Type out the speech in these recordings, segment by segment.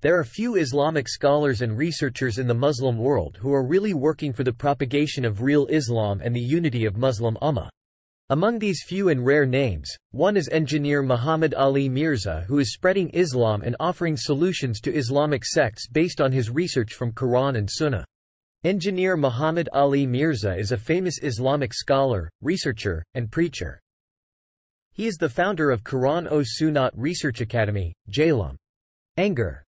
There are few Islamic scholars and researchers in the Muslim world who are really working for the propagation of real Islam and the unity of Muslim Ummah. Among these few and rare names, one is engineer Muhammad Ali Mirza who is spreading Islam and offering solutions to Islamic sects based on his research from Quran and Sunnah. Engineer Muhammad Ali Mirza is a famous Islamic scholar, researcher, and preacher. He is the founder of Quran o Sunnat Research Academy, Jhelum. Anger.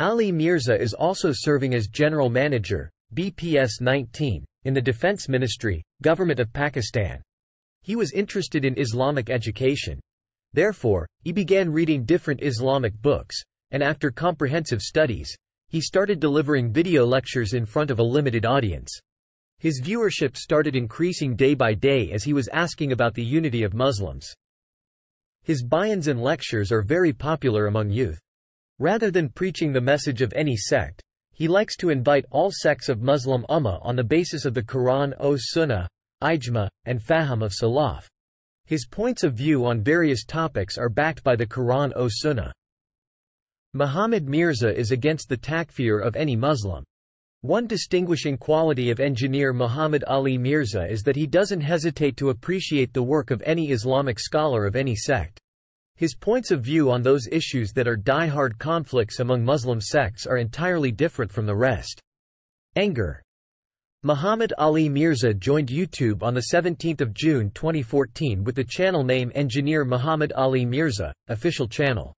Ali Mirza is also serving as General Manager, BPS 19, in the Defense Ministry, Government of Pakistan. He was interested in Islamic education. Therefore, he began reading different Islamic books, and after comprehensive studies, he started delivering video lectures in front of a limited audience. His viewership started increasing day by day as he was asking about the unity of Muslims. His bayans and lectures are very popular among youth. Rather than preaching the message of any sect, he likes to invite all sects of Muslim Ummah on the basis of the Quran o Sunnah, Ijma, and Faham of Salaf. His points of view on various topics are backed by the Quran o Sunnah. Muhammad Mirza is against the takfir of any Muslim. One distinguishing quality of engineer Muhammad Ali Mirza is that he doesn't hesitate to appreciate the work of any Islamic scholar of any sect. His points of view on those issues that are die-hard conflicts among Muslim sects are entirely different from the rest. Anger Muhammad Ali Mirza joined YouTube on 17 June 2014 with the channel name Engineer Muhammad Ali Mirza, official channel.